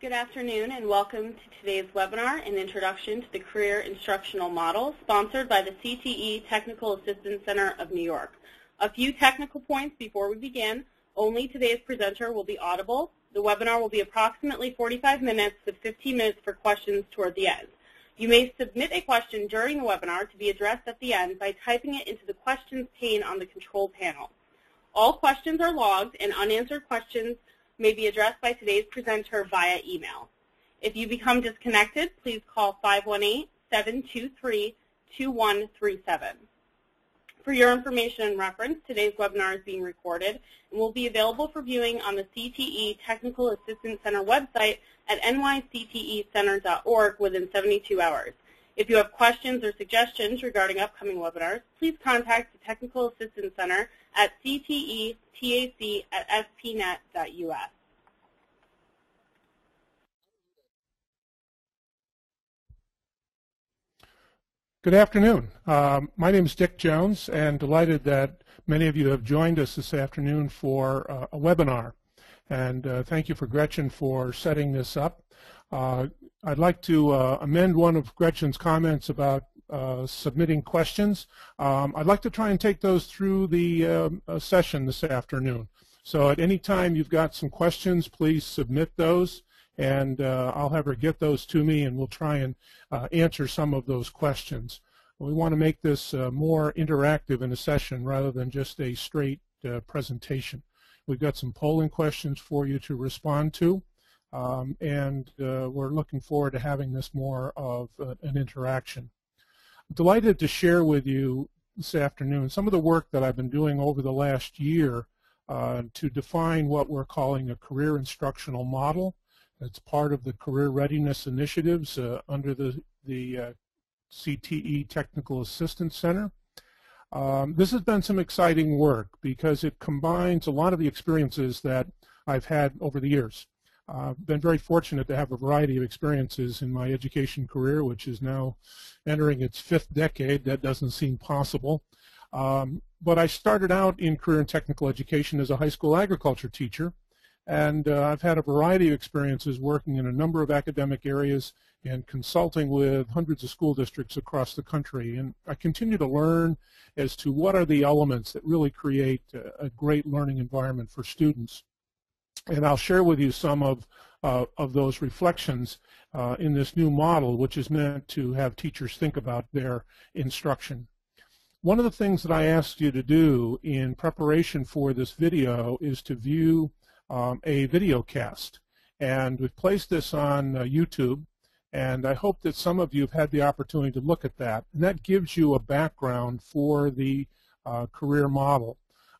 Good afternoon and welcome to today's webinar, An Introduction to the Career Instructional Model, sponsored by the CTE Technical Assistance Center of New York. A few technical points before we begin. Only today's presenter will be audible. The webinar will be approximately 45 minutes with 15 minutes for questions toward the end. You may submit a question during the webinar to be addressed at the end by typing it into the questions pane on the control panel. All questions are logged and unanswered questions may be addressed by today's presenter via email. If you become disconnected, please call 518-723-2137. For your information and reference, today's webinar is being recorded and will be available for viewing on the CTE Technical Assistance Center website at nyctecenter.org within 72 hours. If you have questions or suggestions regarding upcoming webinars, please contact the Technical Assistance Center at ctetac at spnet.us. Good afternoon. Um, my name is Dick Jones and delighted that many of you have joined us this afternoon for uh, a webinar. And uh, thank you for Gretchen for setting this up. Uh, I'd like to uh, amend one of Gretchen's comments about uh, submitting questions. Um, I'd like to try and take those through the um, uh, session this afternoon. So at any time you've got some questions, please submit those and uh, I'll have her get those to me and we'll try and uh, answer some of those questions. We want to make this uh, more interactive in a session rather than just a straight presentation. We've got some polling questions for you to respond to. Um, and uh, we're looking forward to having this more of uh, an interaction. Delighted to share with you this afternoon some of the work that I've been doing over the last year uh, to define what we're calling a career instructional model. It's part of the career readiness initiatives uh, under the, the uh, CTE Technical Assistance Center. Um, this has been some exciting work because it combines a lot of the experiences that I've had over the years. I've uh, been very fortunate to have a variety of experiences in my education career, which is now entering its fifth decade. That doesn't seem possible. Um, but I started out in career and technical education as a high school agriculture teacher, and uh, I've had a variety of experiences working in a number of academic areas and consulting with hundreds of school districts across the country. And I continue to learn as to what are the elements that really create a, a great learning environment for students and I'll share with you some of, uh, of those reflections uh, in this new model, which is meant to have teachers think about their instruction. One of the things that I asked you to do in preparation for this video is to view um, a video cast. And we've placed this on uh, YouTube, and I hope that some of you have had the opportunity to look at that. And that gives you a background for the uh, career model.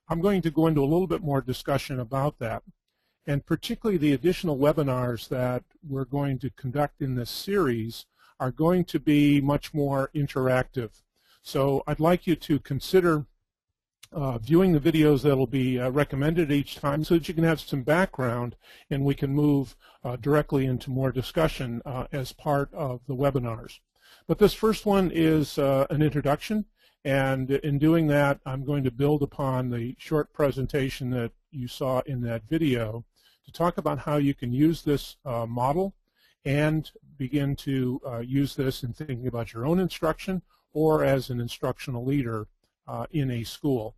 I'm going to go into a little bit more discussion about that and particularly the additional webinars that we're going to conduct in this series are going to be much more interactive. So I'd like you to consider uh, viewing the videos that will be uh, recommended each time so that you can have some background and we can move uh, directly into more discussion uh, as part of the webinars. But this first one is uh, an introduction and in doing that I'm going to build upon the short presentation that you saw in that video to talk about how you can use this uh, model and begin to uh, use this in thinking about your own instruction or as an instructional leader uh, in a school.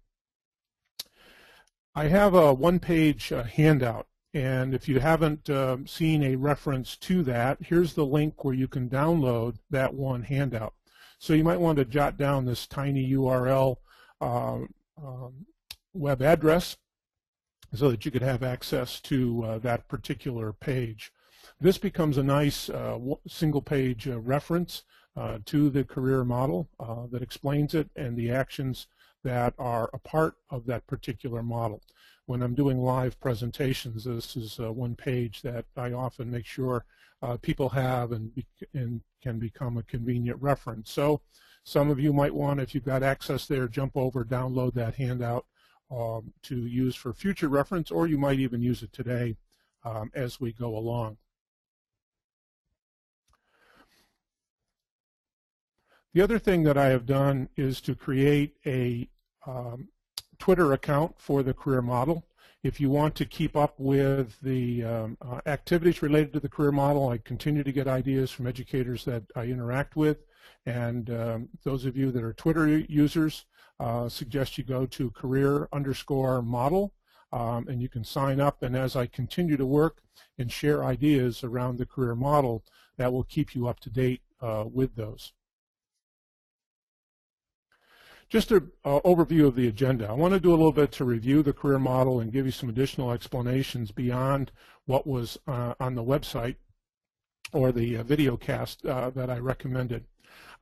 I have a one-page uh, handout and if you haven't um, seen a reference to that, here's the link where you can download that one handout. So you might want to jot down this tiny URL uh, um, web address so that you could have access to uh, that particular page. This becomes a nice uh, single page uh, reference uh, to the career model uh, that explains it and the actions that are a part of that particular model. When I'm doing live presentations, this is uh, one page that I often make sure people have and, and can become a convenient reference. So some of you might want, if you've got access there, jump over, download that handout, um, to use for future reference, or you might even use it today um, as we go along. The other thing that I have done is to create a um, Twitter account for the career model. If you want to keep up with the um, uh, activities related to the career model, I continue to get ideas from educators that I interact with. And um, those of you that are Twitter users, uh, suggest you go to career underscore model um, and you can sign up. And as I continue to work and share ideas around the career model, that will keep you up to date uh, with those. Just an uh, overview of the agenda. I want to do a little bit to review the career model and give you some additional explanations beyond what was uh, on the website or the uh, video cast uh, that I recommended.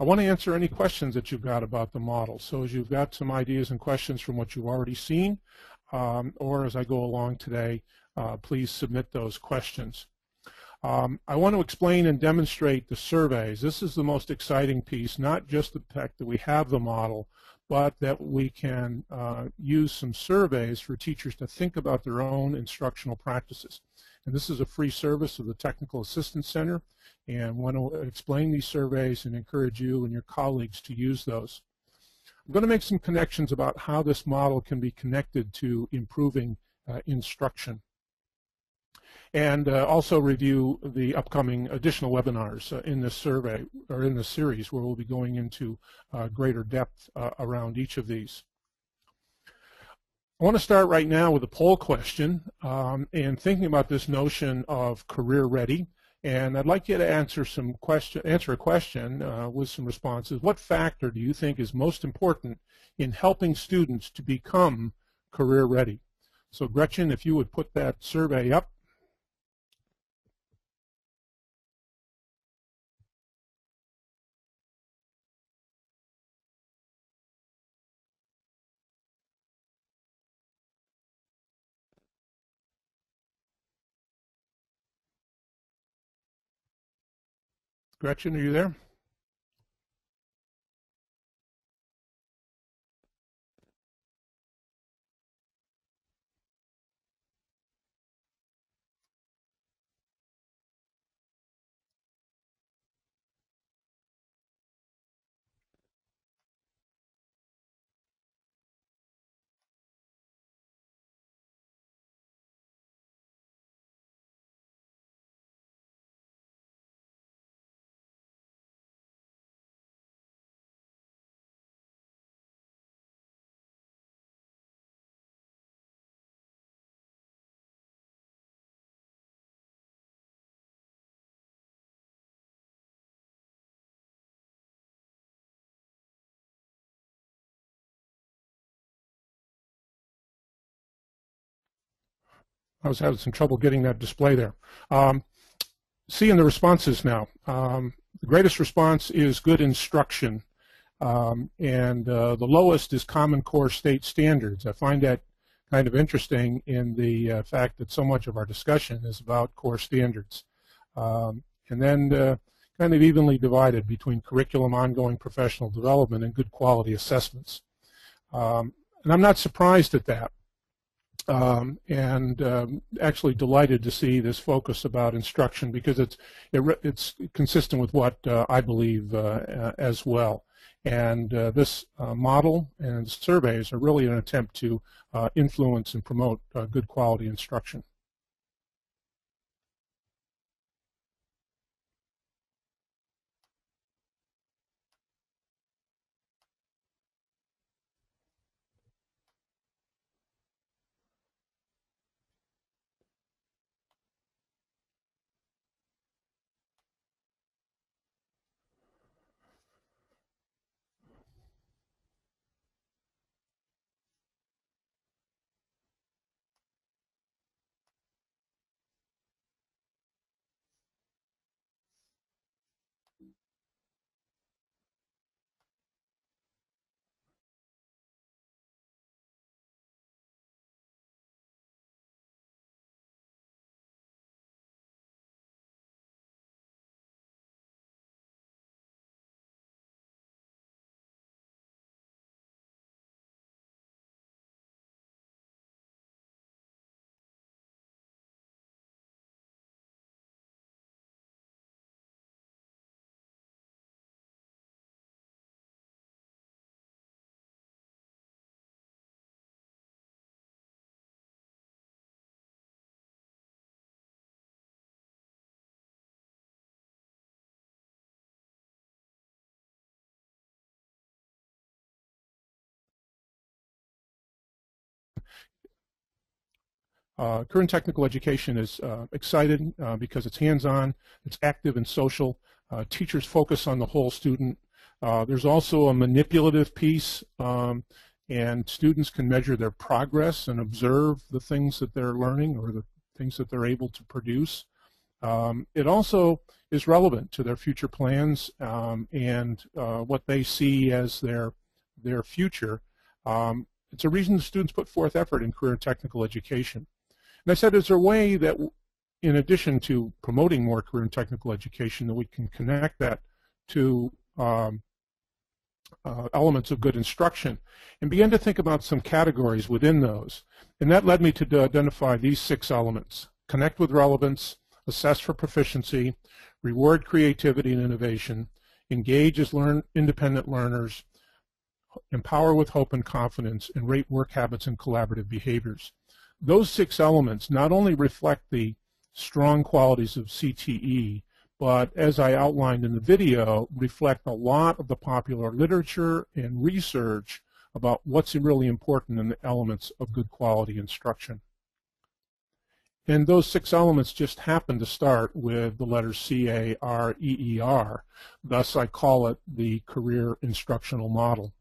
I want to answer any questions that you've got about the model. So as you've got some ideas and questions from what you've already seen, um, or as I go along today, uh, please submit those questions. Um, I want to explain and demonstrate the surveys. This is the most exciting piece, not just the fact that we have the model, but that we can uh, use some surveys for teachers to think about their own instructional practices. And this is a free service of the Technical Assistance Center, and want to explain these surveys and encourage you and your colleagues to use those. I'm going to make some connections about how this model can be connected to improving uh, instruction and uh, also review the upcoming additional webinars uh, in this survey or in this series where we'll be going into uh, greater depth uh, around each of these. I want to start right now with a poll question um, and thinking about this notion of career ready. And I'd like you to answer some question, answer a question uh, with some responses. What factor do you think is most important in helping students to become career ready? So Gretchen, if you would put that survey up. Gretchen, are you there? I was having some trouble getting that display there. Um, seeing the responses now. Um, the greatest response is good instruction, um, and uh, the lowest is Common Core state standards. I find that kind of interesting in the uh, fact that so much of our discussion is about core standards. Um, and then uh, kind of evenly divided between curriculum, ongoing professional development, and good quality assessments. Um, and I'm not surprised at that um, and um, actually delighted to see this focus about instruction because it's it, it's consistent with what uh, I believe uh, as well. And uh, this uh, model and surveys are really an attempt to uh, influence and promote uh, good quality instruction. Uh, career technical education is uh, exciting uh, because it's hands-on, it's active and social. Uh, teachers focus on the whole student. Uh, there's also a manipulative piece, um, and students can measure their progress and observe the things that they're learning or the things that they're able to produce. Um, it also is relevant to their future plans um, and uh, what they see as their their future. Um, it's a reason the students put forth effort in career technical education. And I said, is there a way that, in addition to promoting more career and technical education, that we can connect that to um, uh, elements of good instruction and begin to think about some categories within those. And that led me to identify these six elements. Connect with relevance, assess for proficiency, reward creativity and innovation, engage as learn, independent learners, empower with hope and confidence, and rate work habits and collaborative behaviors those six elements not only reflect the strong qualities of CTE, but as I outlined in the video, reflect a lot of the popular literature and research about what's really important in the elements of good quality instruction. And those six elements just happen to start with the letters C-A-R-E-E-R. Thus, I call it the career instructional model.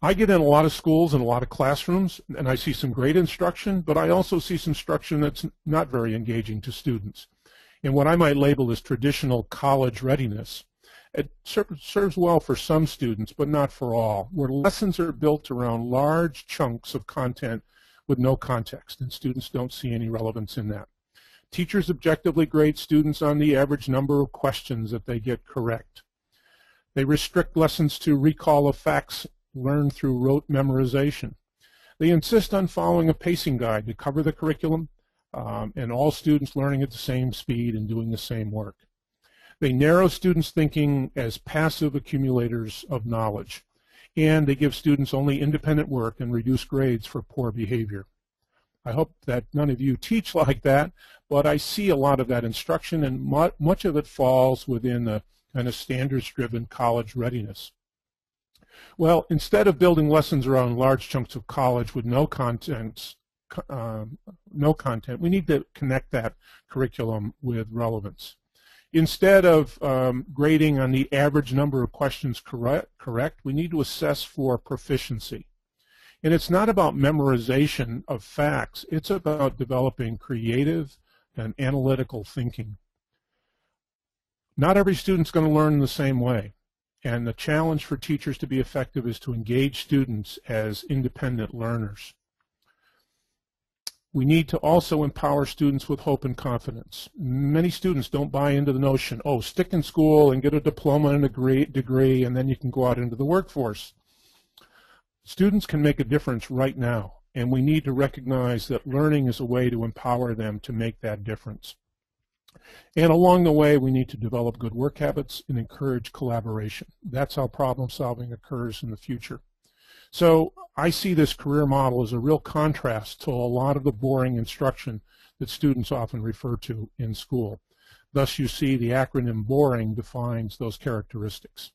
I get in a lot of schools and a lot of classrooms, and I see some great instruction, but I also see some instruction that's not very engaging to students. And what I might label as traditional college readiness. It serves well for some students, but not for all, where lessons are built around large chunks of content with no context, and students don't see any relevance in that. Teachers objectively grade students on the average number of questions that they get correct. They restrict lessons to recall of facts learn through rote memorization. They insist on following a pacing guide to cover the curriculum um, and all students learning at the same speed and doing the same work. They narrow students' thinking as passive accumulators of knowledge, and they give students only independent work and reduce grades for poor behavior. I hope that none of you teach like that, but I see a lot of that instruction, and much of it falls within the kind of standards-driven college readiness. Well, instead of building lessons around large chunks of college with no content, um, no content, we need to connect that curriculum with relevance. Instead of um, grading on the average number of questions correct, correct, we need to assess for proficiency. And it's not about memorization of facts, it's about developing creative and analytical thinking. Not every student's going to learn the same way. And the challenge for teachers to be effective is to engage students as independent learners. We need to also empower students with hope and confidence. Many students don't buy into the notion, oh, stick in school and get a diploma and a degree, and then you can go out into the workforce. Students can make a difference right now, and we need to recognize that learning is a way to empower them to make that difference. And along the way, we need to develop good work habits and encourage collaboration. That's how problem solving occurs in the future. So I see this career model as a real contrast to a lot of the boring instruction that students often refer to in school. Thus, you see the acronym BORING defines those characteristics.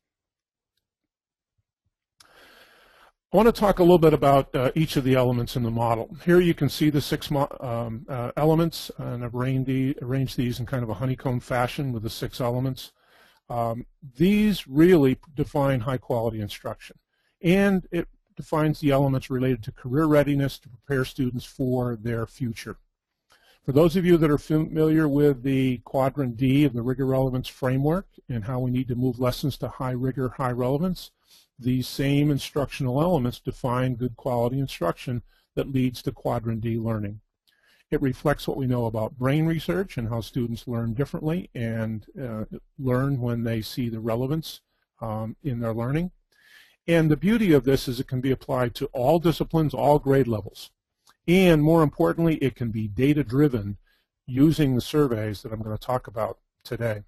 I want to talk a little bit about uh, each of the elements in the model. Here you can see the six um, uh, elements, and I've arranged, the, arranged, these in kind of a honeycomb fashion with the six elements. Um, these really define high-quality instruction, and it defines the elements related to career readiness to prepare students for their future. For those of you that are familiar with the quadrant D of the rigor relevance framework and how we need to move lessons to high rigor, high relevance, these same instructional elements define good quality instruction that leads to quadrant D learning. It reflects what we know about brain research and how students learn differently and uh, learn when they see the relevance um, in their learning. And the beauty of this is it can be applied to all disciplines, all grade levels. And more importantly, it can be data-driven using the surveys that I'm going to talk about today.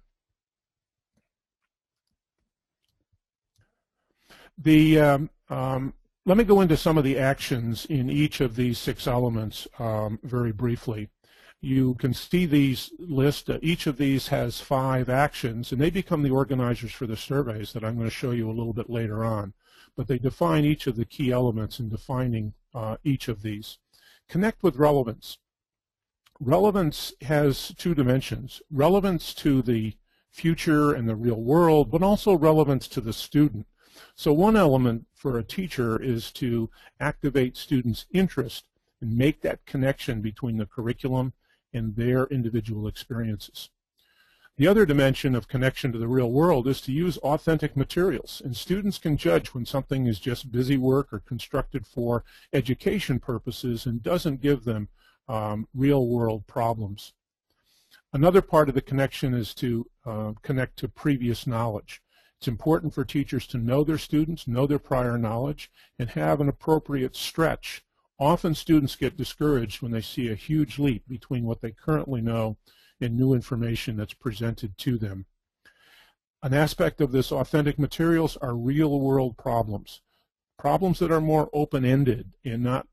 The um, um, let me go into some of the actions in each of these six elements um, very briefly. You can see these list. Uh, each of these has five actions, and they become the organizers for the surveys that I'm going to show you a little bit later on. but they define each of the key elements in defining uh, each of these. Connect with relevance. Relevance has two dimensions. Relevance to the future and the real world, but also relevance to the student. So one element for a teacher is to activate students' interest and make that connection between the curriculum and their individual experiences. The other dimension of connection to the real world is to use authentic materials. And students can judge when something is just busy work or constructed for education purposes and doesn't give them um, real world problems. Another part of the connection is to uh, connect to previous knowledge. It's important for teachers to know their students, know their prior knowledge, and have an appropriate stretch. Often students get discouraged when they see a huge leap between what they currently know and new information that's presented to them. An aspect of this authentic materials are real-world problems, problems that are more open-ended and not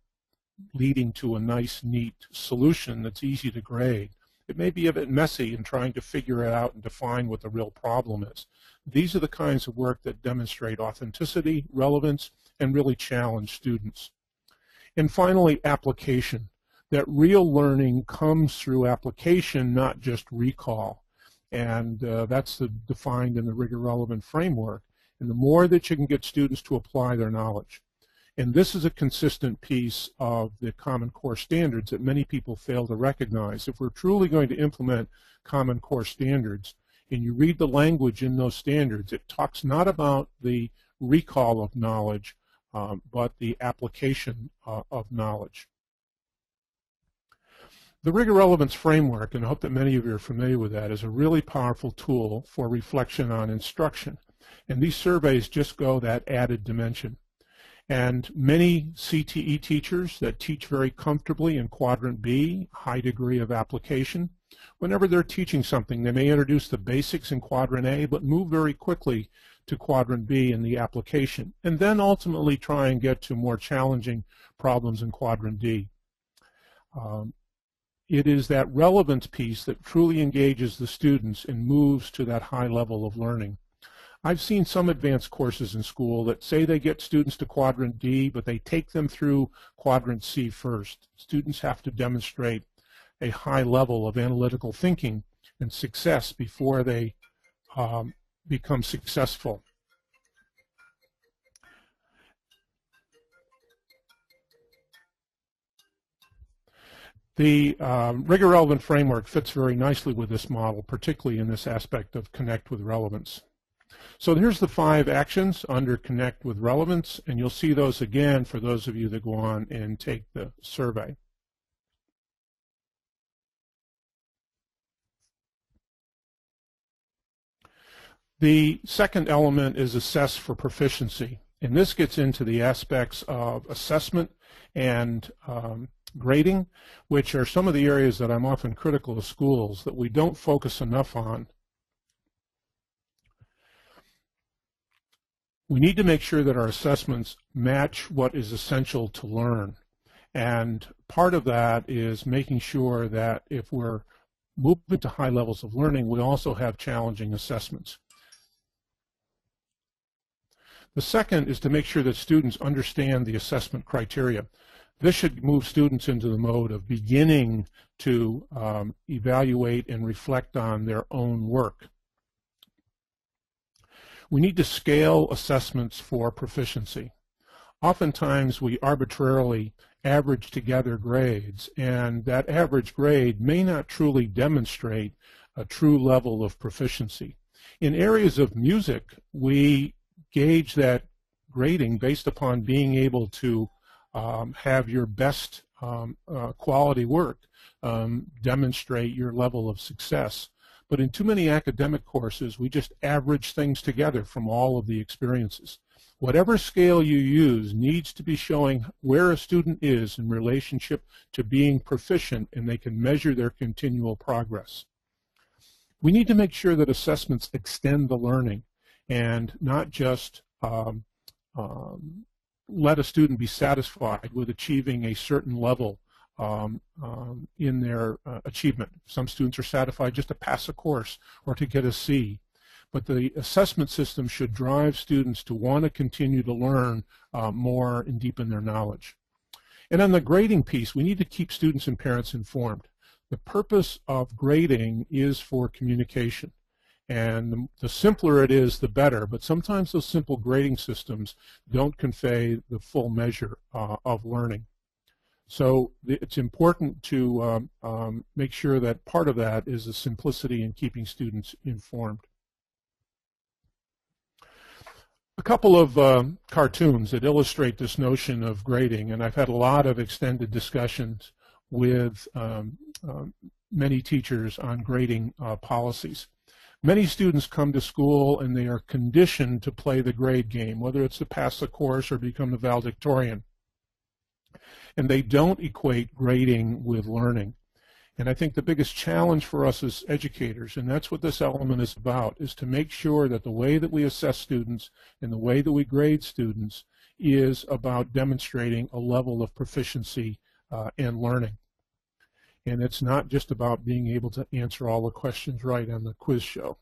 leading to a nice, neat solution that's easy to grade. It may be a bit messy in trying to figure it out and define what the real problem is. These are the kinds of work that demonstrate authenticity, relevance, and really challenge students. And finally, application that real learning comes through application, not just recall. And uh, that's the, defined in the rigor relevance framework. And the more that you can get students to apply their knowledge. And this is a consistent piece of the Common Core standards that many people fail to recognize. If we're truly going to implement Common Core standards, and you read the language in those standards, it talks not about the recall of knowledge, um, but the application uh, of knowledge. The rigor relevance framework, and I hope that many of you are familiar with that, is a really powerful tool for reflection on instruction. And these surveys just go that added dimension. And many CTE teachers that teach very comfortably in quadrant B, high degree of application, whenever they're teaching something, they may introduce the basics in quadrant A, but move very quickly to quadrant B in the application, and then ultimately try and get to more challenging problems in quadrant D. Um, it is that relevance piece that truly engages the students and moves to that high level of learning. I've seen some advanced courses in school that say they get students to quadrant D, but they take them through quadrant C first. Students have to demonstrate a high level of analytical thinking and success before they um, become successful. The um, rigor relevance framework fits very nicely with this model, particularly in this aspect of connect with relevance. So here's the five actions under connect with relevance, and you'll see those again for those of you that go on and take the survey. The second element is assess for proficiency. And this gets into the aspects of assessment and um, grading, which are some of the areas that I'm often critical of schools that we don't focus enough on. We need to make sure that our assessments match what is essential to learn. And part of that is making sure that if we're moving to high levels of learning, we also have challenging assessments. The second is to make sure that students understand the assessment criteria. This should move students into the mode of beginning to um, evaluate and reflect on their own work. We need to scale assessments for proficiency. Oftentimes we arbitrarily average together grades, and that average grade may not truly demonstrate a true level of proficiency. In areas of music, we gauge that grading based upon being able to um, have your best um, uh, quality work um, demonstrate your level of success. But in too many academic courses, we just average things together from all of the experiences. Whatever scale you use needs to be showing where a student is in relationship to being proficient and they can measure their continual progress. We need to make sure that assessments extend the learning and not just um, um, let a student be satisfied with achieving a certain level um, um, in their uh, achievement. Some students are satisfied just to pass a course or to get a C. but the assessment system should drive students to want to continue to learn uh, more and deepen their knowledge. And on the grading piece, we need to keep students and parents informed. The purpose of grading is for communication. And the, simpler it is, the better. But sometimes those simple grading systems don't convey the full measure uh, of learning. So it's important to um, um, make sure that part of that is the simplicity in keeping students informed. A couple of uh, cartoons that illustrate this notion of grading, and I've had a lot of extended discussions with um, uh, many teachers on grading uh, policies. Many students come to school and they are conditioned to play the grade game, whether it's to pass the course or become the valedictorian. And they don't equate grading with learning. And I think the biggest challenge for us as educators, and that's what this element is about, is to make sure that the way that we assess students and the way that we grade students is about demonstrating a level of proficiency uh, and learning. And it's not just about being able to answer all the questions right on the quiz show.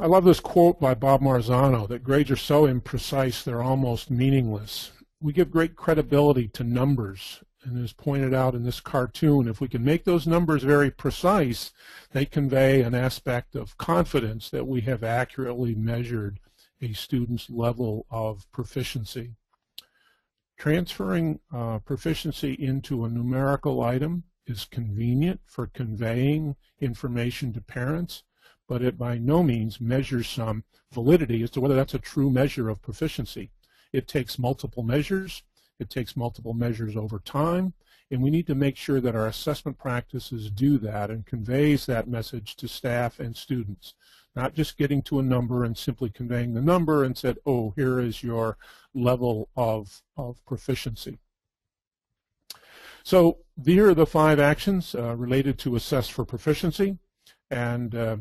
I love this quote by Bob Marzano that grades are so imprecise they're almost meaningless. We give great credibility to numbers, and as pointed out in this cartoon, if we can make those numbers very precise, they convey an aspect of confidence that we have accurately measured a student's level of proficiency. Transferring uh, proficiency into a numerical item is convenient for conveying information to parents, but it by no means measures some validity as to whether that's a true measure of proficiency. It takes multiple measures, it takes multiple measures over time, and we need to make sure that our assessment practices do that and conveys that message to staff and students not just getting to a number and simply conveying the number and said, oh, here is your level of, of proficiency. So here are the five actions uh, related to assess for proficiency and uh,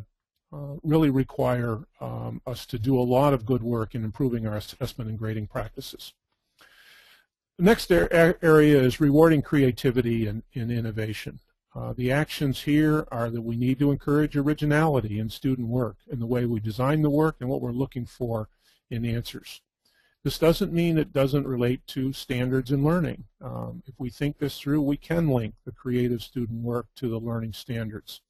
really require um, us to do a lot of good work in improving our assessment and grading practices. The next area is rewarding creativity and, and innovation. Uh, the actions here are that we need to encourage originality in student work in the way we design the work and what we're looking for in answers. This doesn't mean it doesn't relate to standards in learning. Um, if we think this through, we can link the creative student work to the learning standards.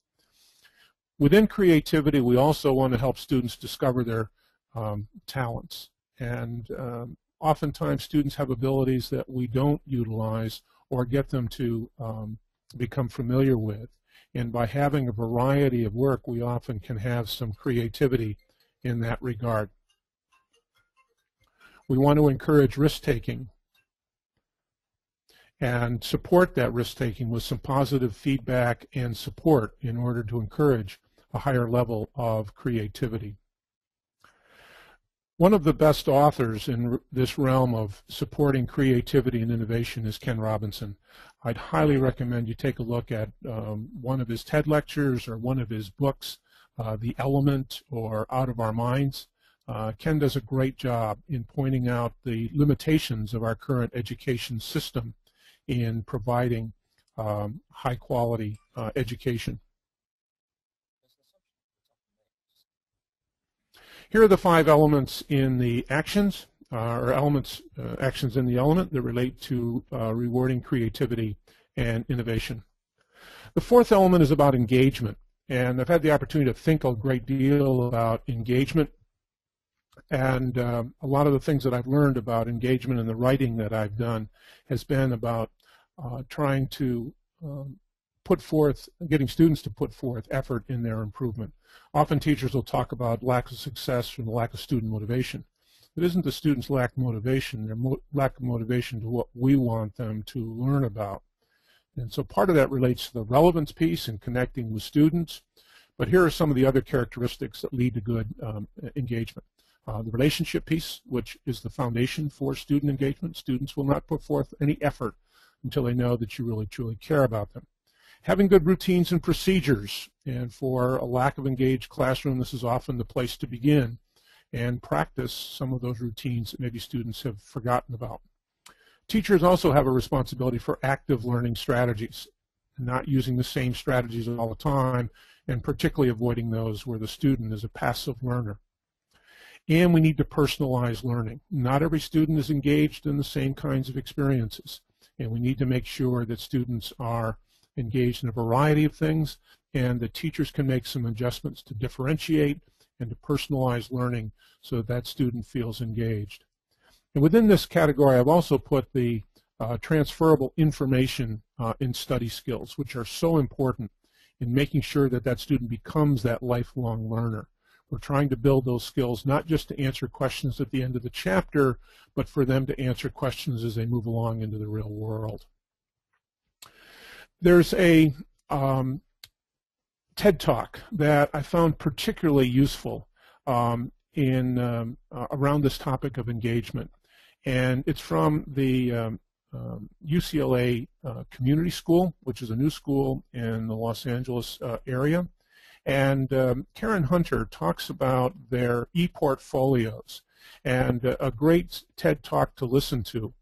Within creativity, we also want to help students discover their um, talents. And um, oftentimes students have abilities that we don't utilize or get them to um, become familiar with. And by having a variety of work, we often can have some creativity in that regard. We want to encourage risk-taking and support that risk-taking with some positive feedback and support in order to encourage a higher level of creativity. One of the best authors in this realm of supporting creativity and innovation is Ken Robinson. I'd highly recommend you take a look at um, one of his TED lectures or one of his books, uh, The Element or Out of Our Minds. Uh, Ken does a great job in pointing out the limitations of our current education system in providing um, high quality uh, education. Here are the five elements in the actions, uh, or elements, uh, actions in the element that relate to uh, rewarding creativity and innovation. The fourth element is about engagement. And I've had the opportunity to think a great deal about engagement. And um, a lot of the things that I've learned about engagement in the writing that I've done has been about uh, trying to um, put forth, getting students to put forth effort in their improvement. Often teachers will talk about lack of success from the lack of student motivation. It isn't the students' lack motivation, their mo lack of motivation to what we want them to learn about. And so part of that relates to the relevance piece and connecting with students. But here are some of the other characteristics that lead to good um, engagement. Uh, the relationship piece, which is the foundation for student engagement. Students will not put forth any effort until they know that you really truly care about them. Having good routines and procedures, and for a lack of engaged classroom, this is often the place to begin and practice some of those routines that maybe students have forgotten about. Teachers also have a responsibility for active learning strategies. not using the same strategies all the time, and particularly avoiding those where the student is a passive learner. And we need to personalize learning. Not every student is engaged in the same kinds of experiences, and we need to make sure that students are engaged in a variety of things and the teachers can make some adjustments to differentiate and to personalize learning so that that student feels engaged. And within this category, I've also put the uh, transferable information uh, in study skills, which are so important in making sure that that student becomes that lifelong learner. We're trying to build those skills not just to answer questions at the end of the chapter, but for them to answer questions as they move along into the real world. There's a um, TED Talk that I found particularly useful um, in um, uh, around this topic of engagement. And it's from the um, um, UCLA uh, Community School, which is a new school in the Los Angeles uh, area. And um, Karen Hunter talks about their e-portfolios and a great TED Talk to listen to.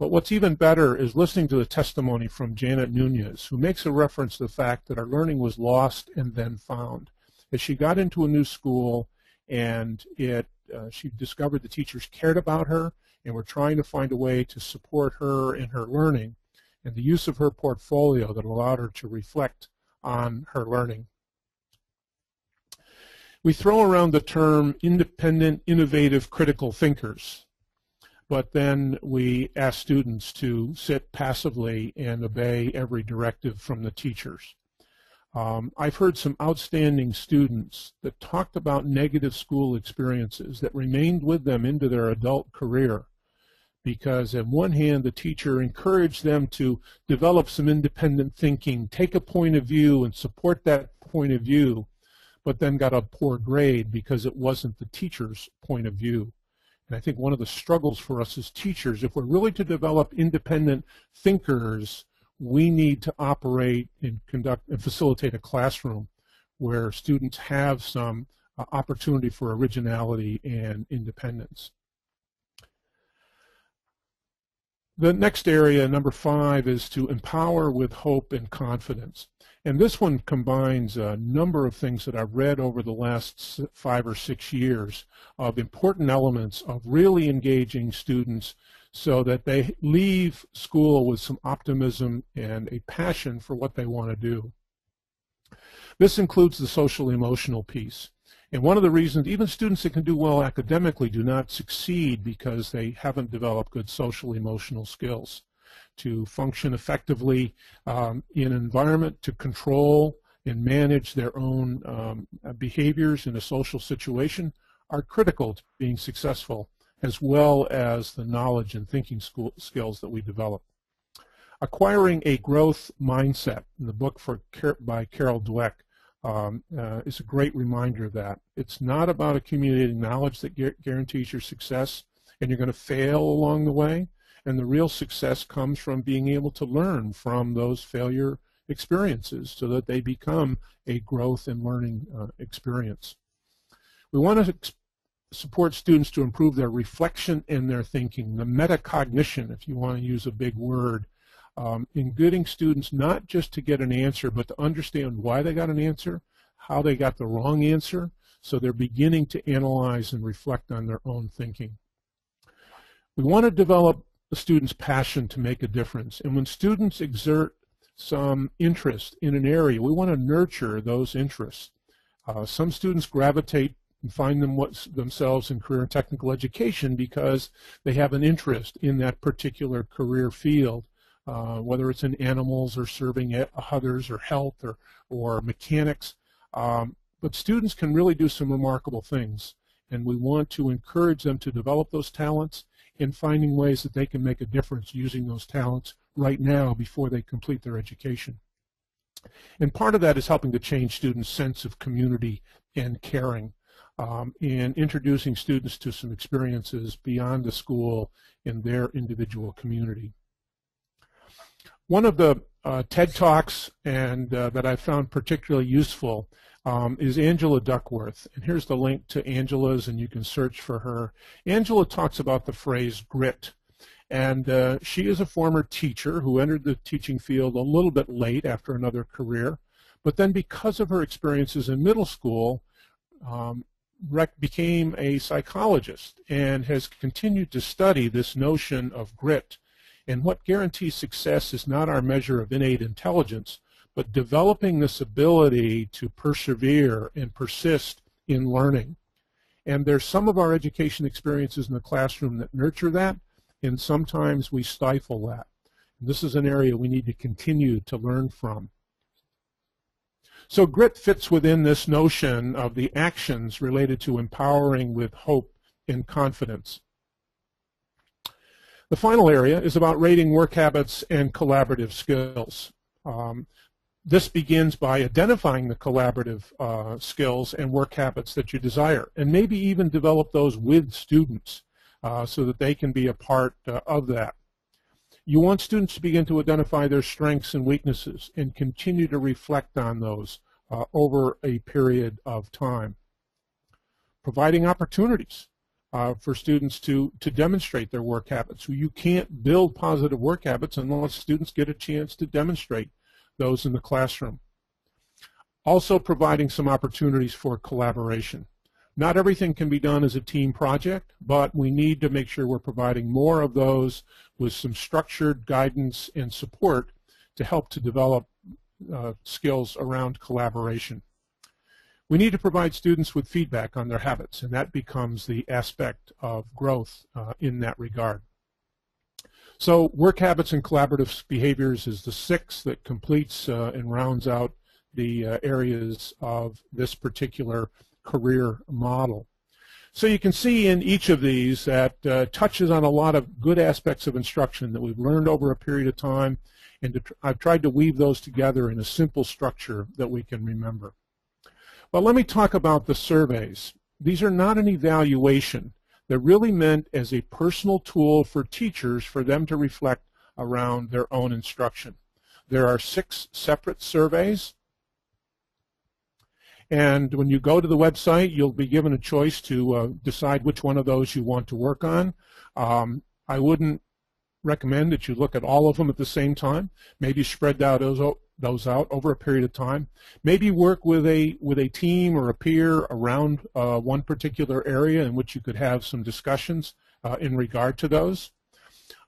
But what's even better is listening to the testimony from Janet Nunez, who makes a reference to the fact that our learning was lost and then found. As she got into a new school and it, uh, she discovered the teachers cared about her and were trying to find a way to support her in her learning and the use of her portfolio that allowed her to reflect on her learning. We throw around the term independent, innovative, critical thinkers, but then we ask students to sit passively and obey every directive from the teachers. Um, I've heard some outstanding students that talked about negative school experiences that remained with them into their adult career because on one hand the teacher encouraged them to develop some independent thinking, take a point of view and support that point of view, but then got a poor grade because it wasn't the teacher's point of view. And I think one of the struggles for us as teachers, if we're really to develop independent thinkers, we need to operate and conduct and facilitate a classroom where students have some uh, opportunity for originality and independence. The next area, number five, is to empower with hope and confidence. And this one combines a number of things that I've read over the last five or six years of important elements of really engaging students so that they leave school with some optimism and a passion for what they want to do. This includes the social emotional piece. And one of the reasons even students that can do well academically do not succeed because they haven't developed good social emotional skills to function effectively um, in an environment to control and manage their own um, behaviors in a social situation are critical to being successful as well as the knowledge and thinking school, skills that we develop. Acquiring a growth mindset in the book for, by Carol Dweck um, uh, is a great reminder of that. It's not about accumulating knowledge that gu guarantees your success and you're going to fail along the way. And the real success comes from being able to learn from those failure experiences so that they become a growth and learning uh, experience. We want to support students to improve their reflection and their thinking, the metacognition, if you want to use a big word, um, in getting students not just to get an answer, but to understand why they got an answer, how they got the wrong answer, so they're beginning to analyze and reflect on their own thinking. We want to develop the student's passion to make a difference. And when students exert some interest in an area, we want to nurture those interests. Uh, some students gravitate and find them themselves in career and technical education because they have an interest in that particular career field uh, whether it's in animals or serving others or health or, or mechanics. Um, but students can really do some remarkable things, and we want to encourage them to develop those talents and finding ways that they can make a difference using those talents right now before they complete their education. And part of that is helping to change students' sense of community and caring um, and introducing students to some experiences beyond the school in their individual community. One of the uh, TED Talks and uh, that I found particularly useful um, is Angela Duckworth. And here's the link to Angela's, and you can search for her. Angela talks about the phrase grit. And uh, she is a former teacher who entered the teaching field a little bit late after another career. But then because of her experiences in middle school, um, became a psychologist and has continued to study this notion of grit. And what guarantees success is not our measure of innate intelligence, but developing this ability to persevere and persist in learning. And there's some of our education experiences in the classroom that nurture that, and sometimes we stifle that. And this is an area we need to continue to learn from. So grit fits within this notion of the actions related to empowering with hope and confidence. The final area is about rating work habits and collaborative skills. Um, this begins by identifying the collaborative uh, skills and work habits that you desire, and maybe even develop those with students uh, so that they can be a part uh, of that. You want students to begin to identify their strengths and weaknesses and continue to reflect on those uh, over a period of time. Providing opportunities uh, for students to, to demonstrate their work habits. You can't build positive work habits unless students get a chance to demonstrate those in the classroom. Also providing some opportunities for collaboration. Not everything can be done as a team project, but we need to make sure we're providing more of those with some structured guidance and support to help to develop uh, skills around collaboration. We need to provide students with feedback on their habits, and that becomes the aspect of growth uh, in that regard. So work habits and collaborative behaviors is the sixth that completes uh, and rounds out the uh, areas of this particular career model. So you can see in each of these that uh, touches on a lot of good aspects of instruction that we've learned over a period of time, and to, I've tried to weave those together in a simple structure that we can remember. But let me talk about the surveys. These are not an evaluation. They're really meant as a personal tool for teachers for them to reflect around their own instruction. There are six separate surveys. And when you go to the website, you'll be given a choice to uh, decide which one of those you want to work on. Um, I wouldn't recommend that you look at all of them at the same time. Maybe spread out those, those out over a period of time. Maybe work with a with a team or a peer around uh, one particular area in which you could have some discussions uh, in regard to those.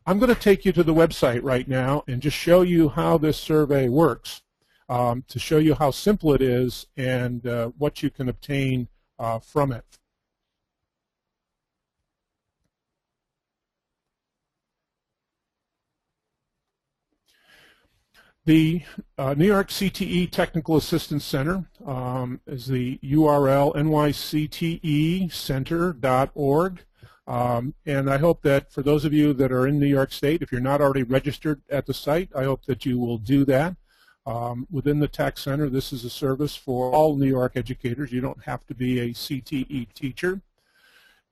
I'm going to take you to the website right now and just show you how this survey works um, to show you how simple it is and uh, what you can obtain uh, from it. The uh, New York CTE Technical Assistance Center um, is the URL nyctecenter.org. Um, and I hope that for those of you that are in New York State, if you're not already registered at the site, I hope that you will do that. Um, within the Tech Center, this is a service for all New York educators. You don't have to be a CTE teacher.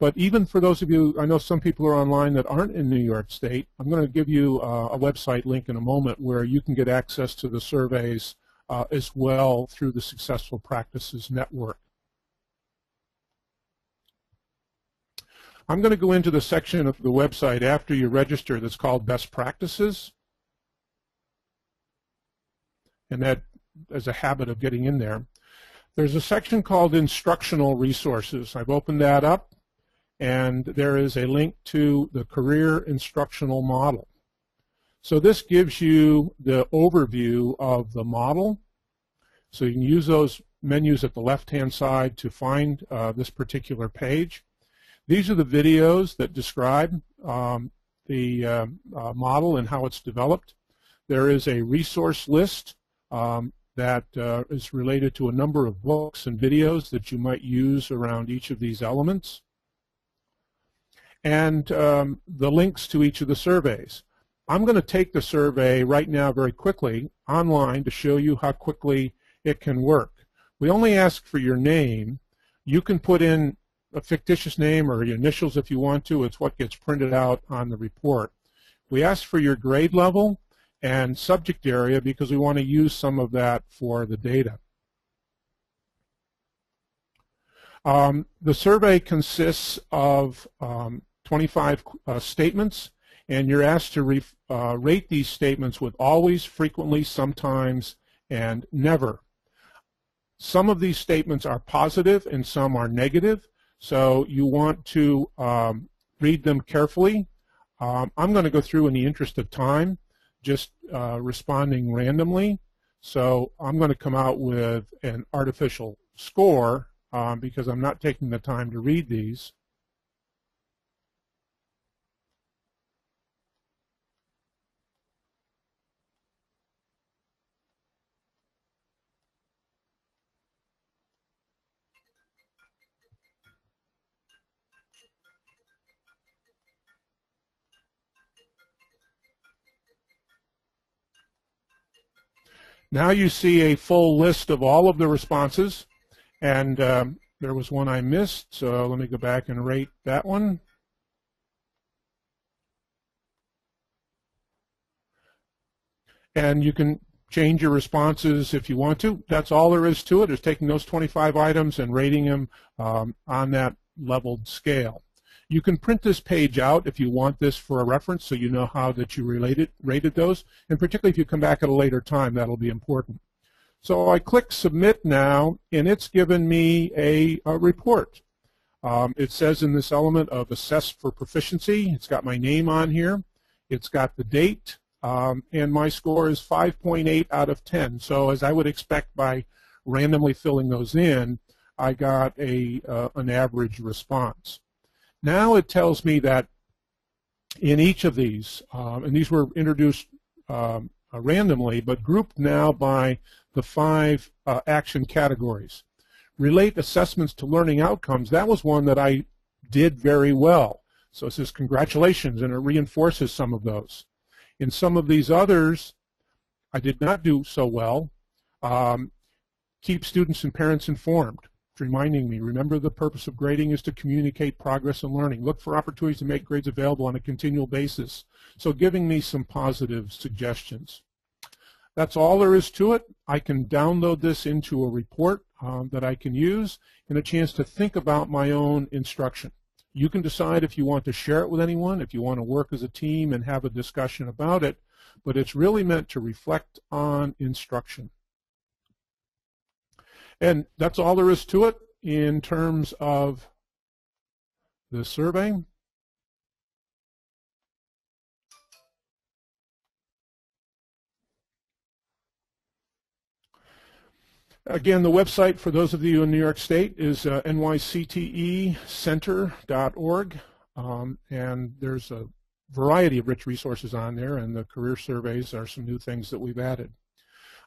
But even for those of you, I know some people are online that aren't in New York State, I'm going to give you uh, a website link in a moment where you can get access to the surveys uh, as well through the Successful Practices Network. I'm going to go into the section of the website after you register that's called Best Practices. And that is a habit of getting in there. There's a section called Instructional Resources. I've opened that up and there is a link to the career instructional model. So this gives you the overview of the model. So you can use those menus at the left-hand side to find uh, this particular page. These are the videos that describe um, the uh, uh, model and how it's developed. There is a resource list um, that uh, is related to a number of books and videos that you might use around each of these elements and um, the links to each of the surveys. I'm going to take the survey right now very quickly online to show you how quickly it can work. We only ask for your name. You can put in a fictitious name or your initials if you want to. It's what gets printed out on the report. We ask for your grade level and subject area because we want to use some of that for the data. Um, the survey consists of um, 25 uh, statements, and you're asked to re, uh, rate these statements with always, frequently, sometimes, and never. Some of these statements are positive and some are negative, so you want to um, read them carefully. Um, I'm going to go through in the interest of time, just uh, responding randomly. So I'm going to come out with an artificial score um, because I'm not taking the time to read these. Now you see a full list of all of the responses, and um, there was one I missed, so let me go back and rate that one. And you can change your responses if you want to. That's all there is to it, is taking those 25 items and rating them um, on that leveled scale. You can print this page out if you want this for a reference so you know how that you related, rated those, and particularly if you come back at a later time, that'll be important. So I click Submit now, and it's given me a, a report. Um, it says in this element of Assess for Proficiency, it's got my name on here, it's got the date, um, and my score is 5.8 out of 10. So as I would expect by randomly filling those in, I got a uh, an average response. Now it tells me that in each of these, um, and these were introduced um, uh, randomly, but grouped now by the five uh, action categories. Relate assessments to learning outcomes, that was one that I did very well. So it says congratulations, and it reinforces some of those. In some of these others, I did not do so well. Um, keep students and parents informed reminding me, remember the purpose of grading is to communicate progress and learning. Look for opportunities to make grades available on a continual basis. So giving me some positive suggestions. That's all there is to it. I can download this into a report um, that I can use and a chance to think about my own instruction. You can decide if you want to share it with anyone, if you want to work as a team and have a discussion about it, but it's really meant to reflect on instruction. And that's all there is to it in terms of the survey. Again, the website for those of you in New York State is uh, nyctecenter.org, um, and there's a variety of rich resources on there, and the career surveys are some new things that we've added.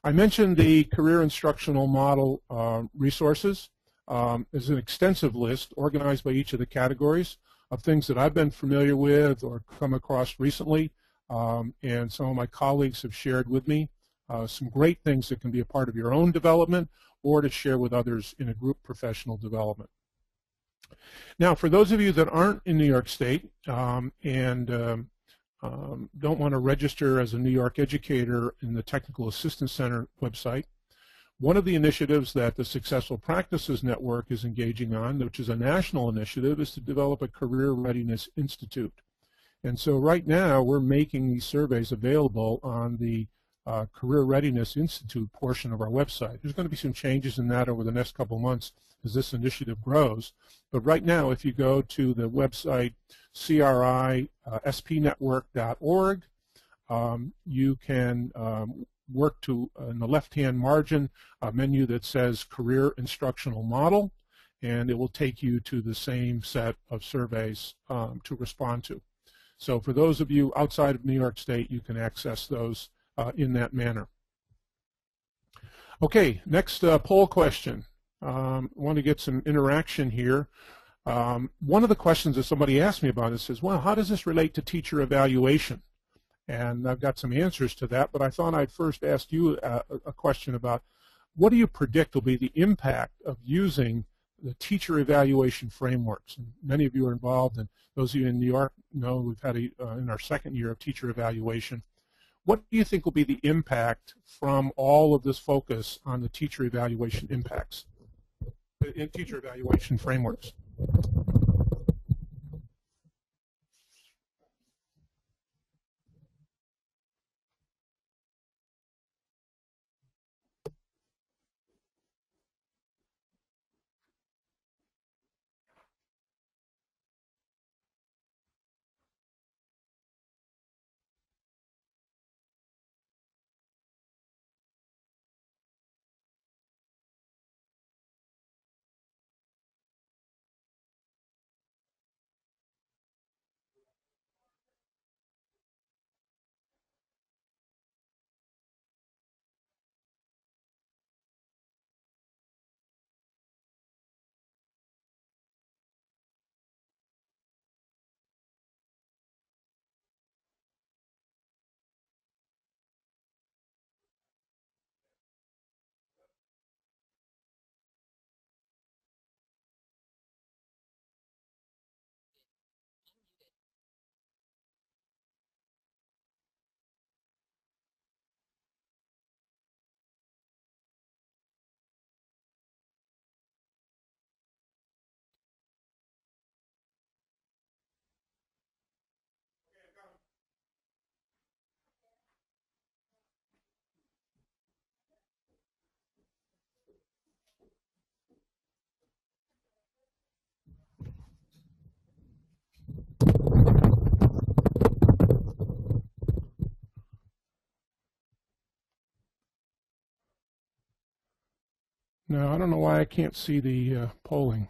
I mentioned the career instructional model uh, resources. Um, is an extensive list organized by each of the categories of things that I've been familiar with or come across recently, um, and some of my colleagues have shared with me uh, some great things that can be a part of your own development or to share with others in a group professional development. Now, for those of you that aren't in New York State um, and um, um, don't want to register as a New York educator in the Technical Assistance Center website, one of the initiatives that the Successful Practices Network is engaging on, which is a national initiative, is to develop a Career Readiness Institute. And so right now we're making these surveys available on the uh, Career Readiness Institute portion of our website. There's going to be some changes in that over the next couple months as this initiative grows. But right now, if you go to the website CRISPnetwork.org. Um, you can um, work to, uh, in the left-hand margin, a menu that says Career Instructional Model, and it will take you to the same set of surveys um, to respond to. So for those of you outside of New York State, you can access those uh, in that manner. Okay, next uh, poll question. Um, want to get some interaction here. Um, one of the questions that somebody asked me about is, well, how does this relate to teacher evaluation? And I've got some answers to that, but I thought I'd first ask you a, a question about what do you predict will be the impact of using the teacher evaluation frameworks? And many of you are involved, and those of you in New York know we've had a, uh, in our second year of teacher evaluation. What do you think will be the impact from all of this focus on the teacher evaluation impacts, in teacher evaluation frameworks? No, I don't know why I can't see the uh, polling.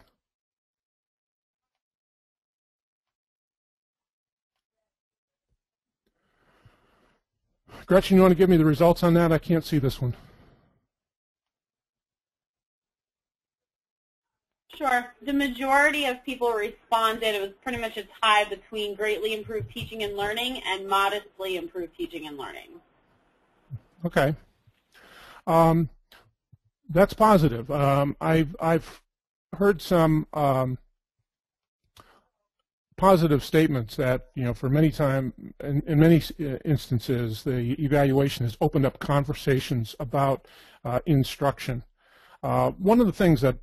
Gretchen, you want to give me the results on that? I can't see this one. Sure. The majority of people responded. It was pretty much a tie between greatly improved teaching and learning and modestly improved teaching and learning. Okay. Um, that's positive. Um, I've I've heard some um, positive statements that you know for many time in, in, many uh, instances the evaluation has opened up conversations about uh, instruction. Uh, one of the things that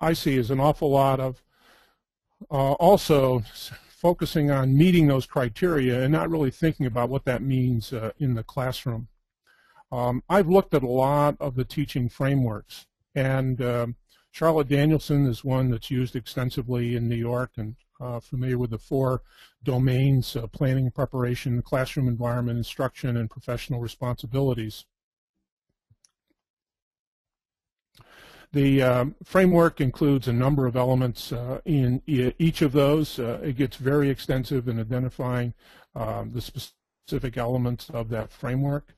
I see is an awful lot of uh, also focusing on meeting those criteria and not really thinking about what that means uh, in the classroom. Um, I've looked at a lot of the teaching frameworks, and um, Charlotte Danielson is one that's used extensively in New York and uh, familiar with the four domains, uh, planning preparation, classroom environment, instruction, and professional responsibilities. The um, framework includes a number of elements uh, in each of those. Uh, it gets very extensive in identifying um, the specific elements of that framework.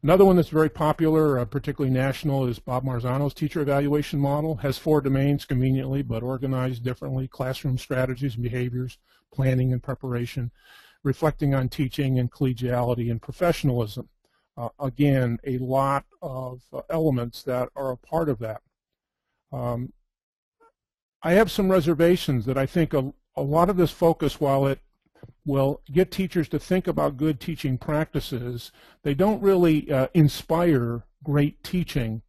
Another one that's very popular, uh, particularly national, is Bob Marzano's teacher evaluation model. Has four domains conveniently, but organized differently, classroom strategies and behaviors, planning and preparation, reflecting on teaching and collegiality and professionalism. Uh, again, a lot of uh, elements that are a part of that. Um, I have some reservations that I think a, a lot of this focus, while it will get teachers to think about good teaching practices. They don't really uh, inspire great teaching.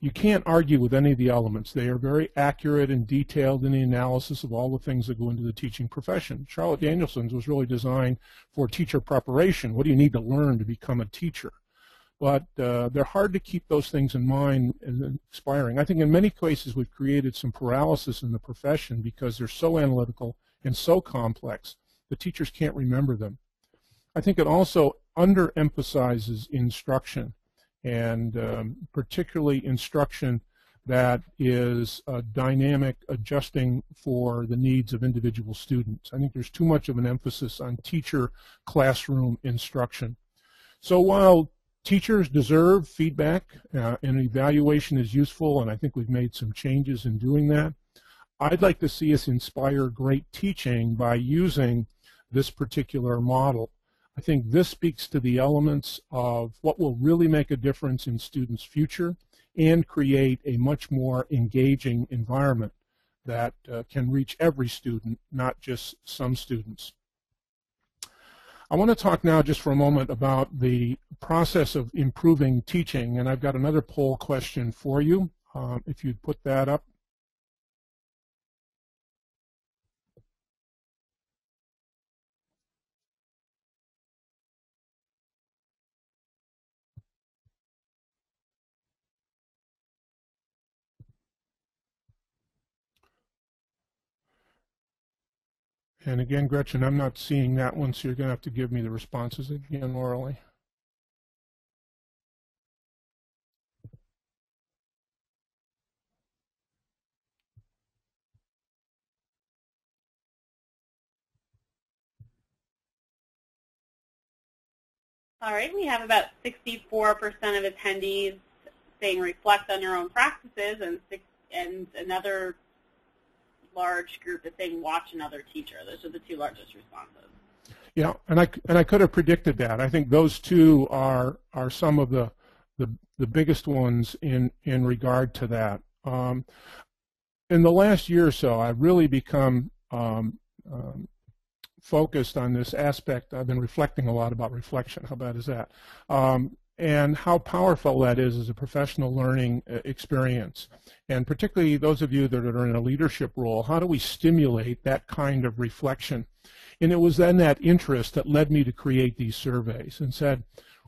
You can't argue with any of the elements. They are very accurate and detailed in the analysis of all the things that go into the teaching profession. Charlotte Danielson's was really designed for teacher preparation. What do you need to learn to become a teacher? But uh, they're hard to keep those things in mind and inspiring. I think in many cases we've created some paralysis in the profession because they're so analytical and so complex the teachers can't remember them. I think it also underemphasizes instruction, and um, particularly instruction that is uh, dynamic, adjusting for the needs of individual students. I think there's too much of an emphasis on teacher classroom instruction. So while teachers deserve feedback uh, and evaluation is useful, and I think we've made some changes in doing that, I'd like to see us inspire great teaching by using this particular model. I think this speaks to the elements of what will really make a difference in students' future and create a much more engaging environment that uh, can reach every student, not just some students. I want to talk now just for a moment about the process of improving teaching, and I've got another poll question for you. Um, if you'd put that up. And again, Gretchen, I'm not seeing that one, so you're going to have to give me the responses again orally. All right, we have about 64% of attendees saying reflect on your own practices and, six, and another large group is saying watch another teacher. Those are the two largest responses. Yeah, and I and I could have predicted that. I think those two are are some of the the, the biggest ones in in regard to that. Um, in the last year or so, I've really become um, um, focused on this aspect. I've been reflecting a lot about reflection. How bad is that? Um, and how powerful that is as a professional learning uh, experience. And particularly those of you that are in a leadership role, how do we stimulate that kind of reflection? And it was then that interest that led me to create these surveys and said,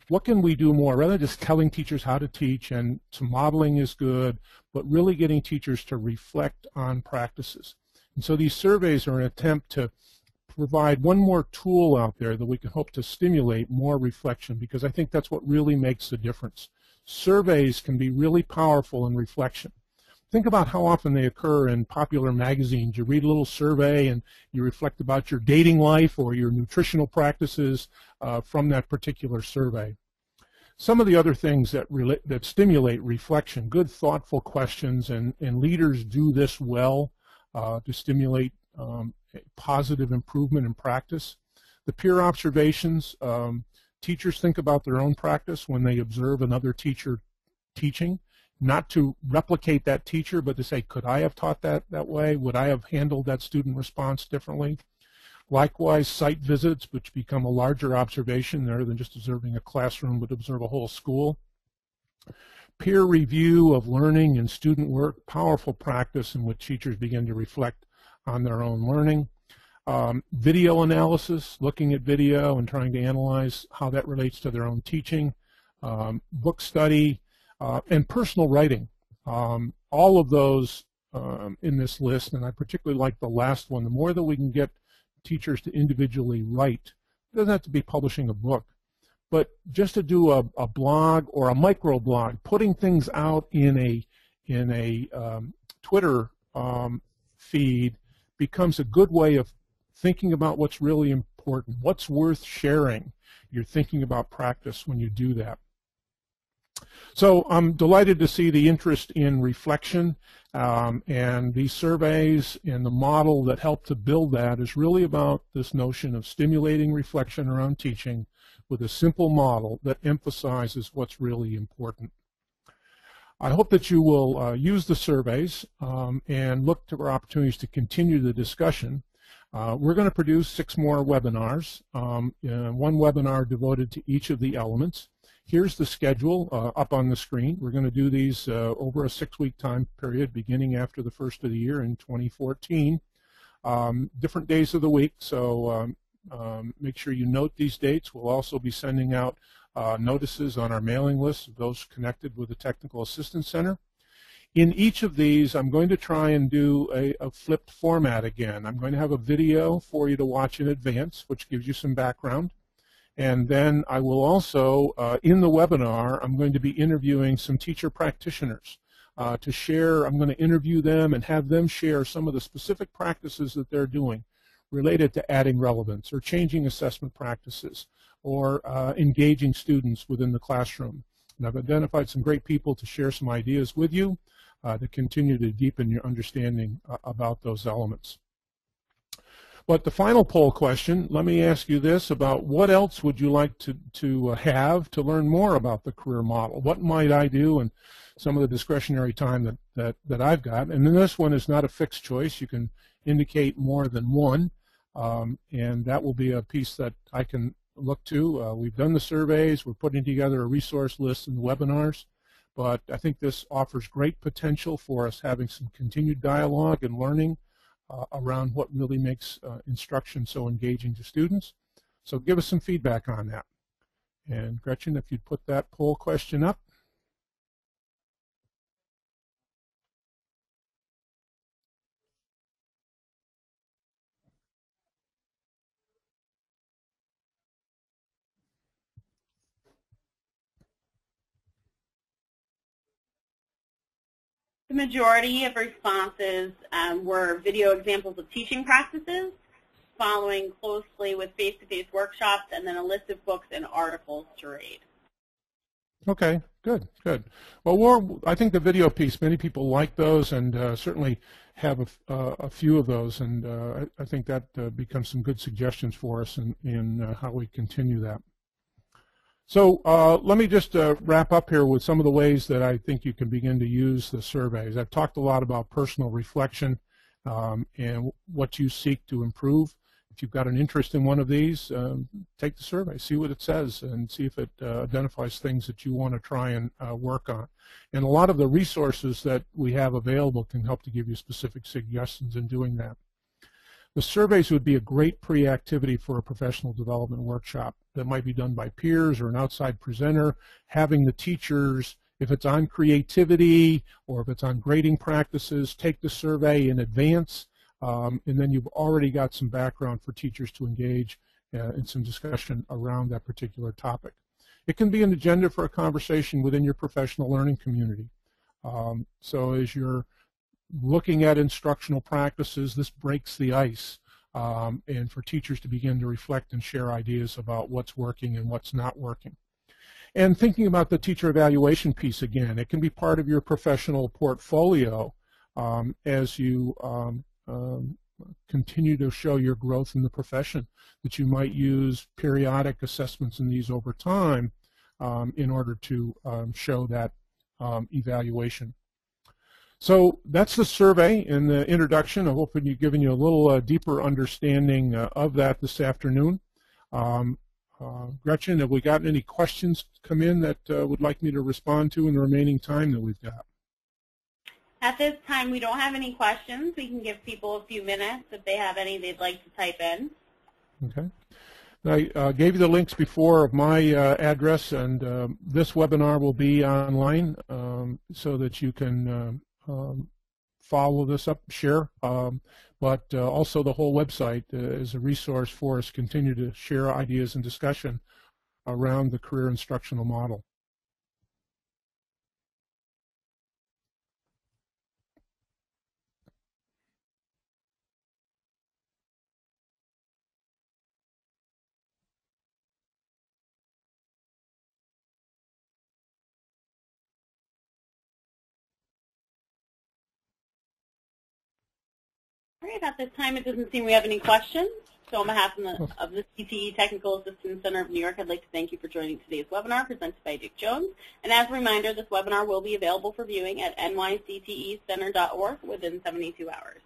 what can we do more? Rather than just telling teachers how to teach and some modeling is good, but really getting teachers to reflect on practices. And so these surveys are an attempt to provide one more tool out there that we can hope to stimulate more reflection because I think that's what really makes the difference. Surveys can be really powerful in reflection. think about how often they occur in popular magazines. You read a little survey and you reflect about your dating life or your nutritional practices uh, from that particular survey. Some of the other things that, that stimulate reflection, good thoughtful questions, and, and leaders do this well uh, to stimulate um, positive improvement in practice. The peer observations, um, teachers think about their own practice when they observe another teacher teaching not to replicate that teacher, but to say, could I have taught that that way? Would I have handled that student response differently? Likewise, site visits, which become a larger observation rather than just observing a classroom, but observe a whole school. Peer review of learning and student work, powerful practice in which teachers begin to reflect on their own learning. Um, video analysis, looking at video and trying to analyze how that relates to their own teaching. Um, book study, uh, and personal writing. Um, all of those um, in this list, and I particularly like the last one, the more that we can get teachers to individually write, it doesn't have to be publishing a book, but just to do a, a blog or a micro blog, putting things out in a in a um, Twitter um, feed becomes a good way of thinking about what's really important, what's worth sharing. You're thinking about practice when you do that. So I'm delighted to see the interest in reflection um, and these surveys and the model that helped to build that is really about this notion of stimulating reflection around teaching with a simple model that emphasizes what's really important. I hope that you will uh, use the surveys um, and look for opportunities to continue the discussion. Uh, we're going to produce six more webinars, um, one webinar devoted to each of the elements. Here's the schedule uh, up on the screen. We're going to do these uh, over a six-week time period beginning after the first of the year in 2014. Um, different days of the week, so um, um, make sure you note these dates. We'll also be sending out uh, notices on our mailing list, those connected with the Technical Assistance Center. In each of these, I'm going to try and do a, a, flipped format again. I'm going to have a video for you to watch in advance, which gives you some background. And then I will also, uh, in the webinar, I'm going to be interviewing some teacher practitioners uh, to share. I'm going to interview them and have them share some of the specific practices that they're doing related to adding relevance or changing assessment practices or uh, engaging students within the classroom. And I've identified some great people to share some ideas with you uh, to continue to deepen your understanding uh, about those elements. But the final poll question, let me ask you this about what else would you like to, to uh, have to learn more about the career model? What might I do and some of the discretionary time that, that, that I've got? And then this one is not a fixed choice. You can indicate more than one, um, and that will be a piece that I can look to. Uh, we've done the surveys. We're putting together a resource list and webinars. But I think this offers great potential for us having some continued dialogue and learning uh, around what really makes uh, instruction so engaging to students. So give us some feedback on that. And Gretchen, if you'd put that poll question up. The majority of responses um, were video examples of teaching practices, following closely with face-to-face -face workshops, and then a list of books and articles to read. Okay, good, good. Well, we're, I think the video piece, many people like those and uh, certainly have a, uh, a, few of those, and uh, I, I, think that uh, becomes some good suggestions for us in, in uh, how we continue that. So uh, let me just uh, wrap up here with some of the ways that I think you can begin to use the surveys. I've talked a lot about personal reflection um, and what you seek to improve. If you've got an interest in one of these, um, take the survey, see what it says, and see if it uh, identifies things that you want to try and uh, work on. And a lot of the resources that we have available can help to give you specific suggestions in doing that. The surveys would be a great pre-activity for a professional development workshop that might be done by peers or an outside presenter, having the teachers, if it's on creativity or if it's on grading practices, take the survey in advance, um, and then you've already got some background for teachers to engage uh, in some discussion around that particular topic. It can be an agenda for a conversation within your professional learning community. Um, so as you're looking at instructional practices, this breaks the ice um, and for teachers to begin to reflect and share ideas about what's working and what's not working. And thinking about the teacher evaluation piece again, it can be part of your professional portfolio um, as you um, um, continue to show your growth in the profession, that you might use periodic assessments in these over time um, in order to um, show that evaluation. So that's the survey in the introduction. I hope we've given you a little uh, deeper understanding uh, of that this afternoon. Um, uh, Gretchen, have we gotten any questions come in that uh, would like me to respond to in the remaining time that we've got? At this time, we don't have any questions. We can give people a few minutes if they have any they'd like to type in. Okay. I uh, gave you the links before of my uh, address, and uh, this webinar will be online um, so that you can um, follow this up, share. Um, but uh, also the whole website uh, is a resource for us continue to share ideas and discussion around the career instructional model. Right, at this time it doesn't seem we have any questions. So on behalf of the, of the CTE Technical Assistance Center of New York, I'd like to thank you for joining today's webinar presented by Dick Jones. And as a reminder, this webinar will be available for viewing at nyctecenter.org within 72 hours.